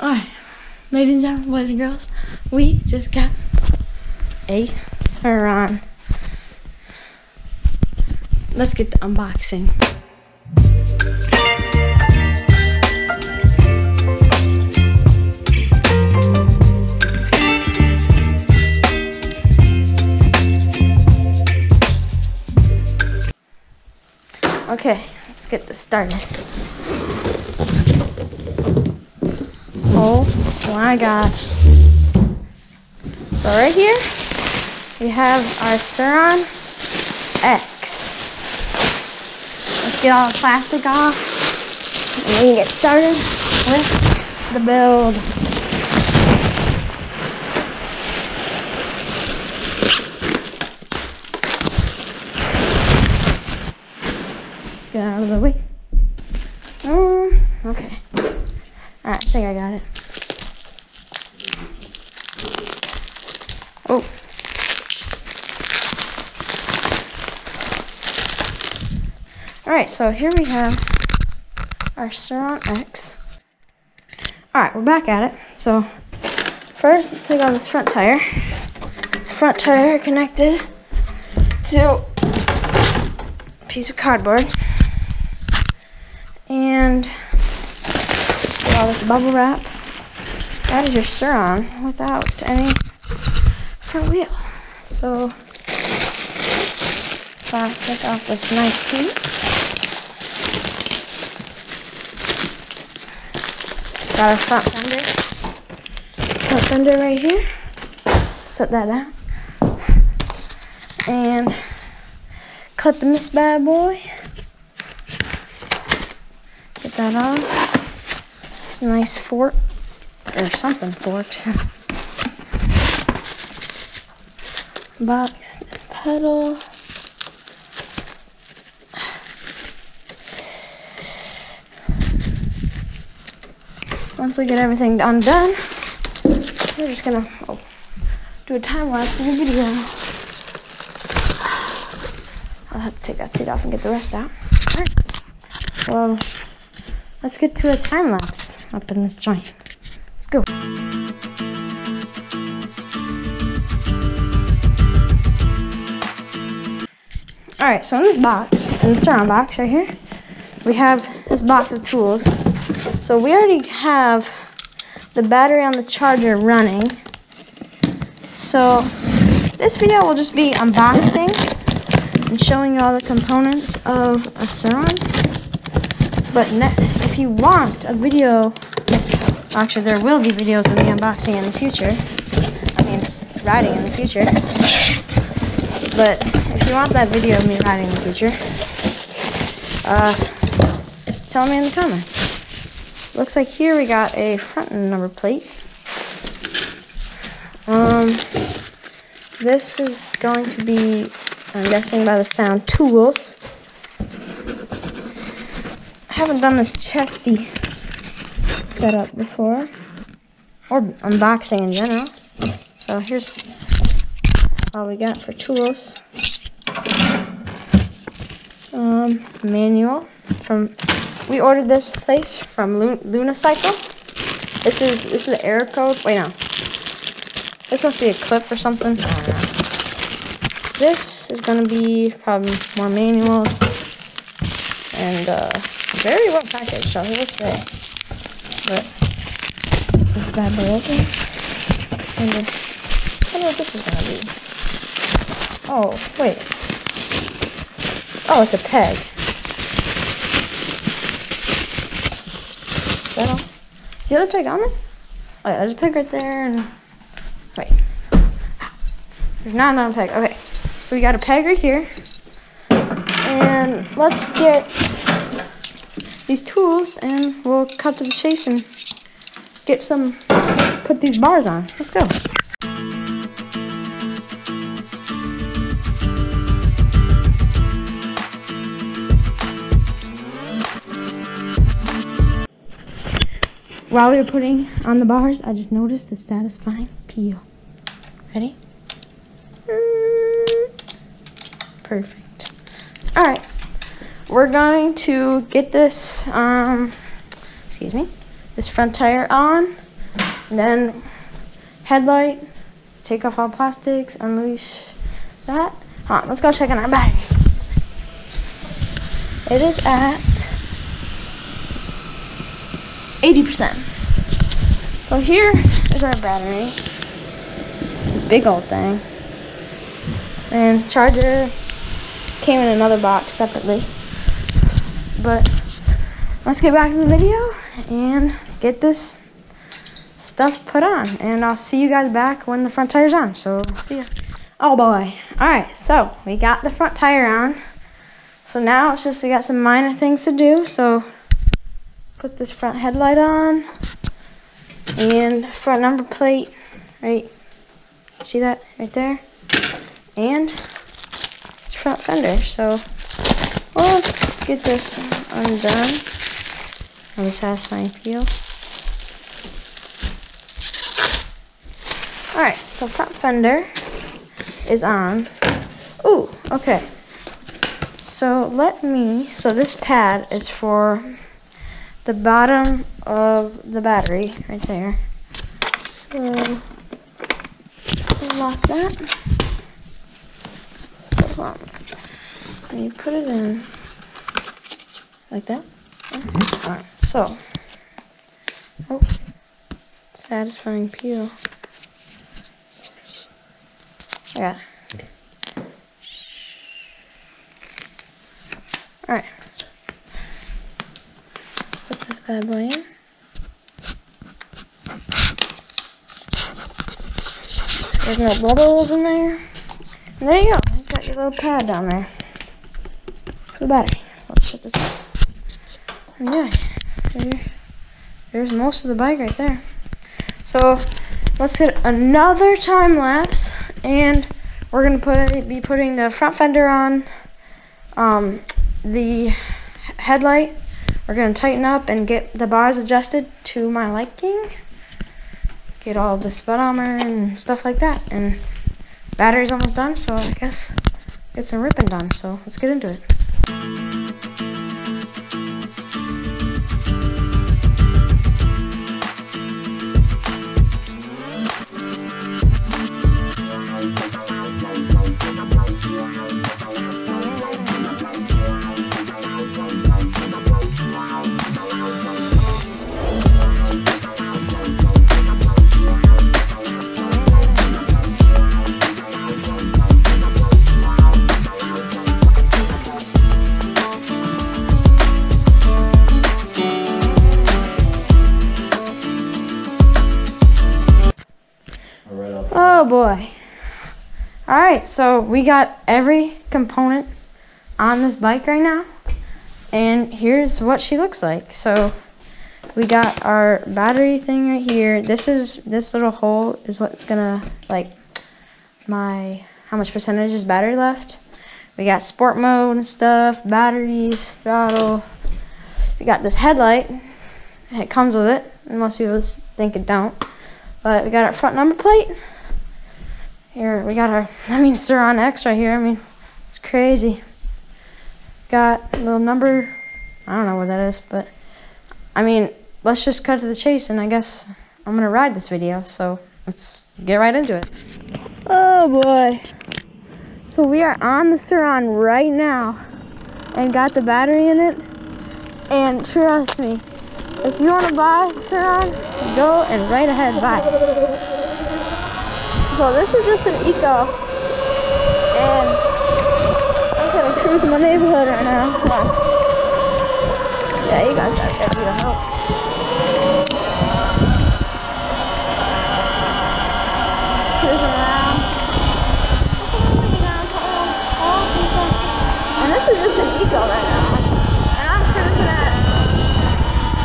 Alright, ladies and gentlemen, boys and girls, we just got a Sur-Ron. Let's get the unboxing. Okay, let's get this started. Oh my gosh. So right here, we have our Sur-Ron X. Let's get all the plastic off and we can get started with the build. Get out of the way. Um, okay. Alright, I think I got it. Alright, so here we have our Sur-Ron X. Alright, we're back at it. So, first, let's take off this front tire. Front tire connected to a piece of cardboard. And all this bubble wrap. That is your Sur-Ron without any front wheel. So, plastic off this nice seat. Got our front fender. Front fender right here. Set that down. And clipping this bad boy. Get that on. It's a nice fork. Or something forks. Box this pedal. Once we get everything undone, we're just gonna oh, do a time lapse of the video. I'll have to take that seat off and get the rest out. Alright. Well, let's get to a time lapse up in this joint. Let's go. Alright, so in this box, in the Sur-Ron box right here, we have this box of tools. So we already have the battery on the charger running. So this video will just be unboxing and showing you all the components of a Sur-Ron. But if you want a video, actually there will be videos of me unboxing in the future. I mean, riding in the future. But if you want that video of me riding in the future, uh, tell me in the comments. So looks like here we got a front number plate. Um, this is going to be, I'm guessing by the sound, tools. I haven't done this chesty setup before, or unboxing in general. So here's all we got for tools. Um, manual from we ordered this place from Luna Cycle. This is this is the error code. Wait no, this must be a clip or something. This is gonna be probably more manuals and uh, very well packaged. I will say, but this bad boy open. And I don't know what this is gonna be. Oh, wait. Oh, it's a peg. That all? Is the other peg on there? Oh yeah, there's a peg right there and wait. Ah, there's not another peg. Okay. So we got a peg right here. And let's get these tools and we'll cut to the chase and get some put these bars on. Let's go. While we were putting on the bars, I just noticed the satisfying peel. Ready? Perfect. All right, we're going to get this, um, excuse me, this front tire on then headlight, take off all plastics, unleash that. Let's go check on our battery. It is at 80%. So here is our battery. Big old thing. And charger came in another box separately. But let's get back to the video and get this stuff put on. And I'll see you guys back when the front tire's on. So see ya. Oh boy. Alright, so we got the front tire on. So now it's just we got some minor things to do. So put this front headlight on and front number plate right? See that right there? And front fender so we'll get this undone on the satisfying peel. All right so front fender is on. Ooh, okay. So let me so this pad is for the bottom of the battery right there. So lock that. So um, and you put it in like that. Alright, so oh satisfying peel. Yeah. Alright bad boy in. There's no bubbles in there. And there you go. You got your little pad down there for the battery. Let's put this And yeah, there, there's most of the bike right there. So let's get another time lapse, and we're gonna put be putting the front fender on, um, the headlight we're going to tighten up and get the bars adjusted to my liking. Get all the speedometer and stuff like that. And battery's almost done, so I guess get some ripping done. So let's get into it. So we got every component on this bike right now. And here's what she looks like. So we got our battery thing right here. This is this little hole is what's gonna like my how much percentage is battery left. We got sport mode and stuff, batteries, throttle. We got this headlight. It comes with it. Most people think it don't. But we got our front number plate. Here, we got our, I mean, Sur-Ron X right here. I mean, it's crazy. Got a little number, I don't know what that is, but, I mean, let's just cut to the chase, and I guess I'm going to ride this video, so let's get right into it. Oh, boy. So we are on the Sur-Ron right now, and got the battery in it, and trust me, if you want to buy Sur-Ron, go and right ahead buy so this is just an eco. And I'm gonna cruise my neighborhood right now. Yeah, you guys got that view. Help. Cruising around. And this is just an eco right now. And I'm cruising at,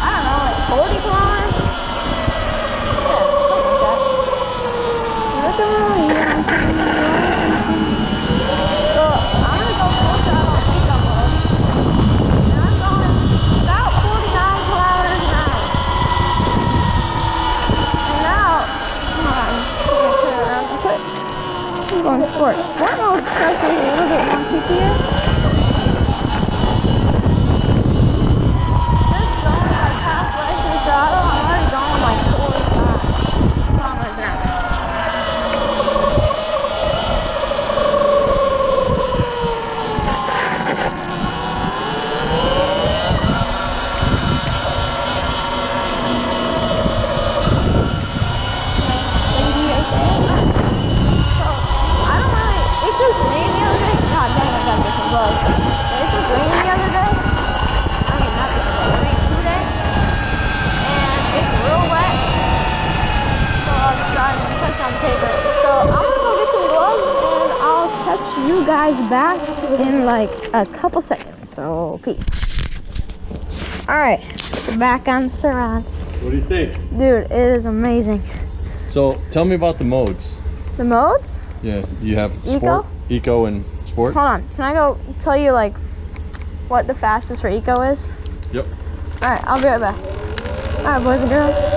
I don't know, like 40 kilometers. going sport. Sport mode tries to be a little bit more kickier. Just going like halfway through throttle, I'm already going like 45. you guys back in like a couple seconds. So peace. All right, we're back on the Sur-Ron. What do you think? Dude, it is amazing. So tell me about the modes. The modes? Yeah, you have Eco? sport, eco, and sport. Hold on. Can I go tell you like what the fastest for eco is? Yep. All right, I'll be right back. All right, boys and girls. So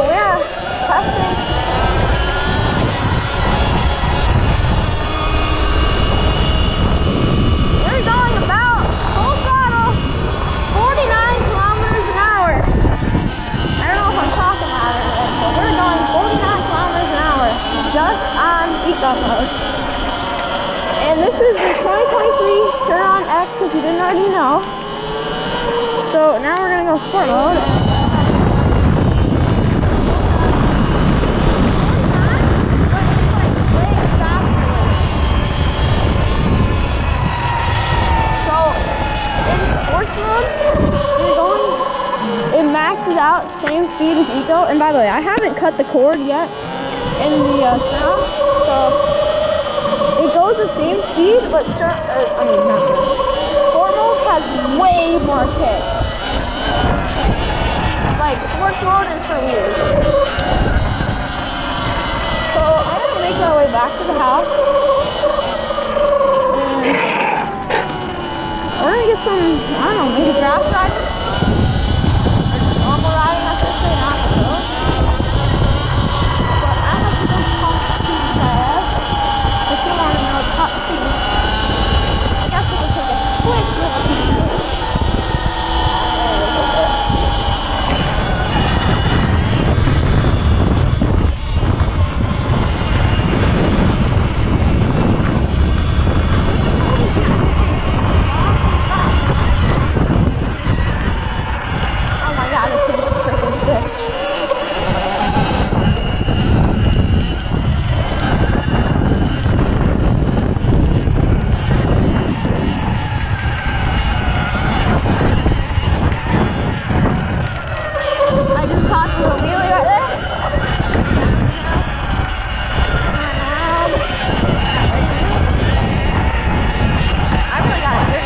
we're testing. We're going about full throttle, 49 kilometers an hour. I don't know if I'm talking loud or not, but we're going 49 kilometers an hour on eco mode. And this is the 2023 Sur-Ron X, if you didn't already know. So now we're gonna go sport mode. Maxes out same speed as eco. And by the way, I haven't cut the cord yet in the uh, Sur-Ron, so it goes the same speed, but Sur- or, I mean not Sur-Ron. Sport has way more kick. Like sports mode is for weird. So I'm gonna make my way back to the house. And we're gonna get some, I don't know, maybe grass riding. Or just normal riding, I should say, not the hills. But I have to go talk to Tab. If you want to know the top speed. I guess we can take a quick look. Oh my god, this thing is freaking sick. I just caught a little wheelie right there. I really got it.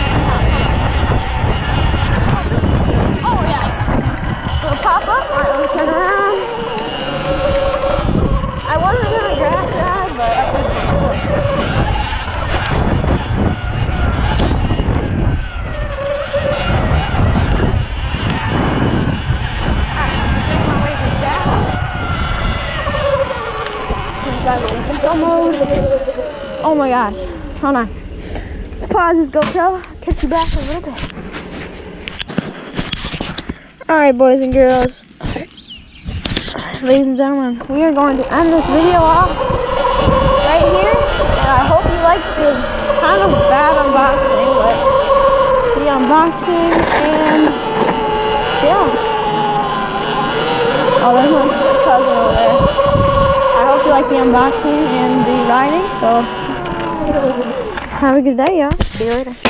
Oh yeah. Little pop up. Alright, let me turn around. I wasn't gonna grass ride, but I was Oh my gosh. Hold on. Let's pause this GoPro. Catch you back in a little bit. Alright, boys and girls. Ladies and gentlemen, we are going to end this video off right here. And I hope you liked the kind of bad unboxing, but the unboxing and yeah. Oh, there's my cousin over there. I hope you like the unboxing and the riding. So have a good day, y'all. See you later.